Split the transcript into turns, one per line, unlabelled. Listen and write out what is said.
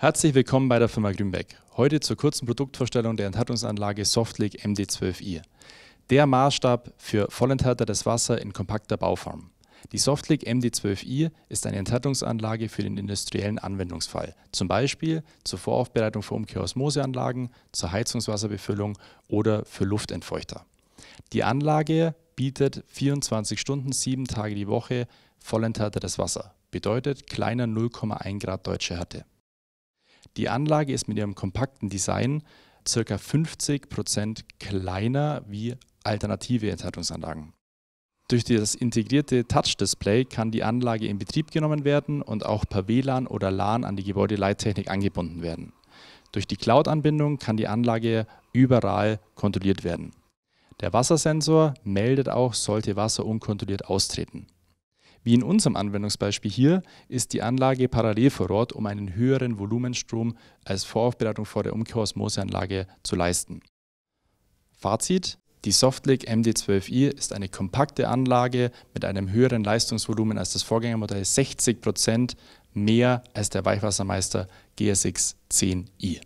Herzlich willkommen bei der Firma Grünbeck. Heute zur kurzen Produktvorstellung der Enthärtungsanlage Softleak MD12i. Der Maßstab für vollenthärtetes Wasser in kompakter Bauform. Die Softleak MD12i ist eine Enthärtungsanlage für den industriellen Anwendungsfall, zum Beispiel zur Voraufbereitung für Umkehrosmoseanlagen, zur Heizungswasserbefüllung oder für Luftentfeuchter. Die Anlage bietet 24 Stunden, 7 Tage die Woche vollenthärtetes Wasser, bedeutet kleiner 0,1 Grad deutsche Härte. Die Anlage ist mit ihrem kompakten Design ca. 50 Prozent kleiner wie alternative Enthärtungsanlagen. Durch das integrierte Touch-Display kann die Anlage in Betrieb genommen werden und auch per WLAN oder LAN an die Gebäudeleittechnik angebunden werden. Durch die Cloud-Anbindung kann die Anlage überall kontrolliert werden. Der Wassersensor meldet auch, sollte Wasser unkontrolliert austreten. Wie in unserem Anwendungsbeispiel hier ist die Anlage parallel vor Ort, um einen höheren Volumenstrom als Voraufbereitung vor der Umkehrosmoseanlage zu leisten. Fazit, die Softlick MD12i ist eine kompakte Anlage mit einem höheren Leistungsvolumen als das Vorgängermodell, 60% mehr als der Weichwassermeister GSX 10i.